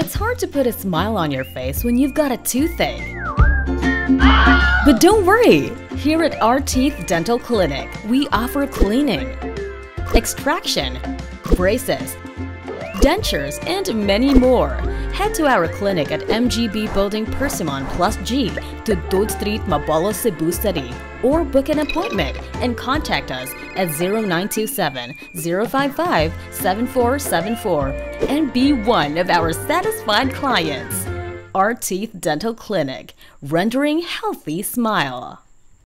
It's hard to put a smile on your face when you've got a toothache. But don't worry! Here at Arteeth Dental Clinic, we offer cleaning, extraction, braces, dentures, and many more. Head to our clinic at MGB Building Persimmon Plus G to Dode Street, Mabolo, Cebu City or book an appointment and contact us at 0927 055 7474 and be one of our satisfied clients. Arteeth Dental Clinic, rendering healthy smile.